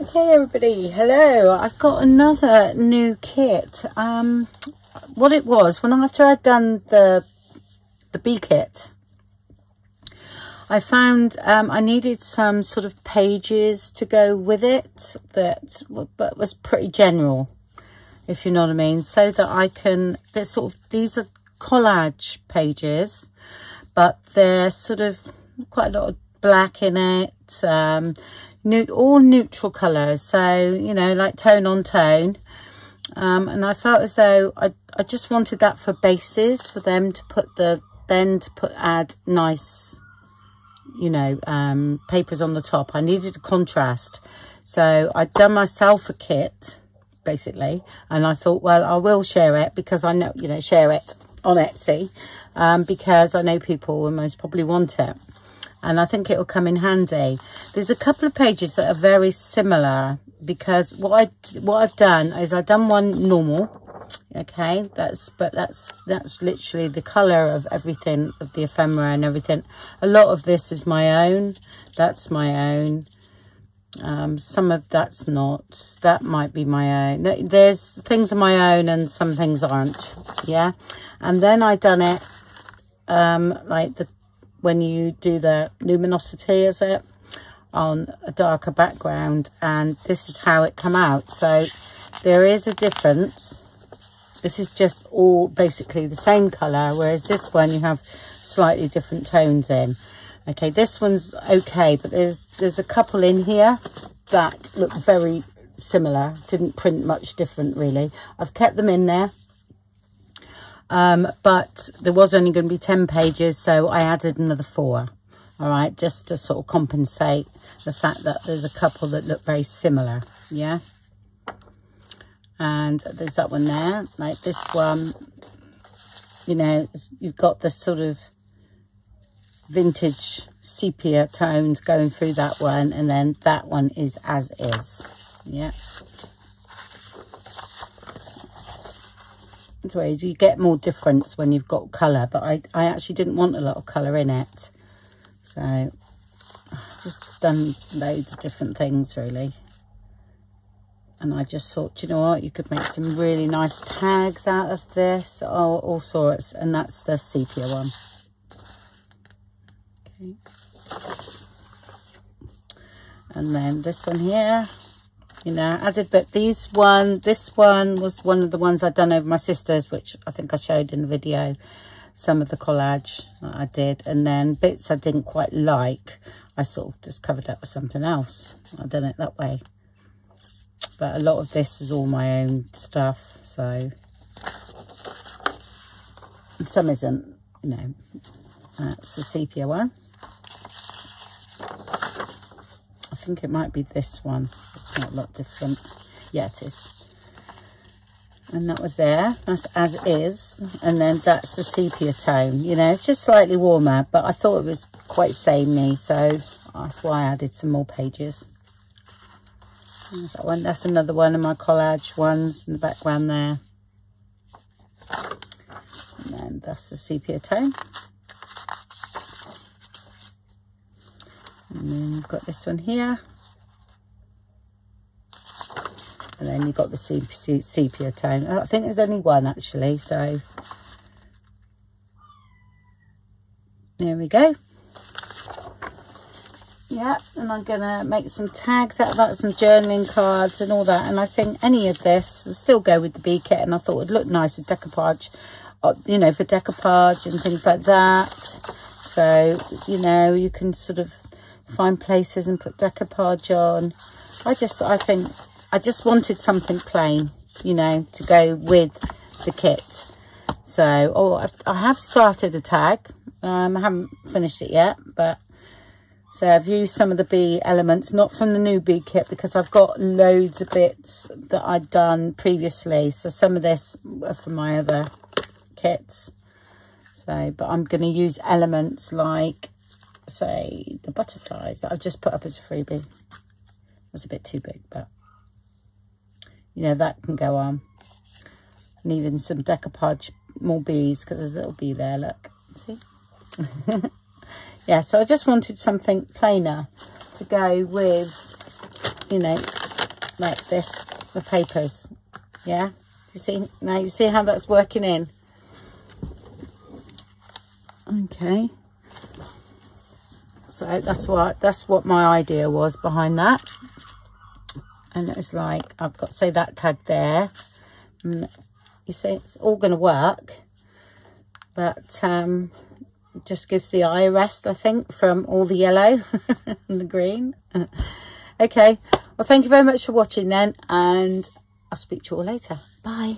Okay everybody, hello. I've got another new kit. Um, what it was, when after I'd done the, the bee kit, I found um, I needed some sort of pages to go with it that but was pretty general, if you know what I mean. So that I can, they're sort of, these are collage pages, but they're sort of quite a lot of black in it. Um, all neutral colours. So, you know, like tone on tone. Um, and I felt as though I, I just wanted that for bases, for them to put the, then to put, add nice, you know, um, papers on the top. I needed a contrast. So I'd done myself a kit, basically. And I thought, well, I will share it because I know, you know, share it on Etsy. Um, because I know people will most probably want it and I think it will come in handy. There's a couple of pages that are very similar because what I what I've done is I've done one normal okay? That's but that's that's literally the color of everything of the ephemera and everything. A lot of this is my own. That's my own. Um, some of that's not. That might be my own. There's things of my own and some things aren't yeah? And then I done it um, like the when you do the luminosity, is it? On a darker background. And this is how it come out. So there is a difference. This is just all basically the same colour. Whereas this one you have slightly different tones in. Okay, this one's okay. But there's, there's a couple in here that look very similar. Didn't print much different really. I've kept them in there um, but there was only going to be 10 pages, so I added another four. All right, just to sort of compensate the fact that there's a couple that look very similar. Yeah. And there's that one there. Like this one, you know, you've got this sort of vintage sepia tones going through that one. And then that one is as is. Yeah. Ways. You get more difference when you've got colour but I, I actually didn't want a lot of colour in it. So I've just done loads of different things really. And I just thought you know what? You could make some really nice tags out of this. Oh, all sorts. And that's the sepia one. Okay. And then this one here you know I did but these one this one was one of the ones I'd done over my sister's which I think I showed in the video some of the collage that I did. And then bits I didn't quite like I sort of just covered up with something else. I've done it that way. But a lot of this is all my own stuff so. Some isn't you know uh, that's the sepia one I think it might be this one it's not a lot different. Yeah, it is. And that was there. That's as is. And then that's the sepia tone. You know, it's just slightly warmer, but I thought it was quite samey, so that's why I added some more pages. There's that one. That's another one of my collage ones in the background there. And then that's the sepia tone. And then you've got this one here. and then you've got the sepia tone. I think there's only one actually, so there we go. Yeah, and I'm to make some tags out of that, some journaling cards and all that. And I think any of this will still go with the bee kit. And I thought it would look nice with decoupage, uh, you know, for decoupage and things like that. So, you know, you can sort of find places and put decoupage on. I just, I think I just wanted something plain, you know, to go with the kit. So, oh, I've, I have started a tag. Um, I haven't finished it yet, but so I've used some of the bee elements, not from the new bee kit, because I've got loads of bits that I'd done previously. So some of this from my other kits. So, but I'm going to use elements like, say, the butterflies that I've just put up as a freebie. That's a bit too big, but you know, that can go on. And even some decoupage, more bees, because there's a little bee there, look. See? yeah, so I just wanted something plainer to go with, you know, like this, the papers. Yeah, Do you see, now you see how that's working in. Okay. So that's what, that's what my idea was behind that. And it's like, I've got, say that tag there. And you see, it's all going to work. But, um, just gives the eye rest, I think, from all the yellow and the green. okay, well, thank you very much for watching then, and I'll speak to you all later. Bye.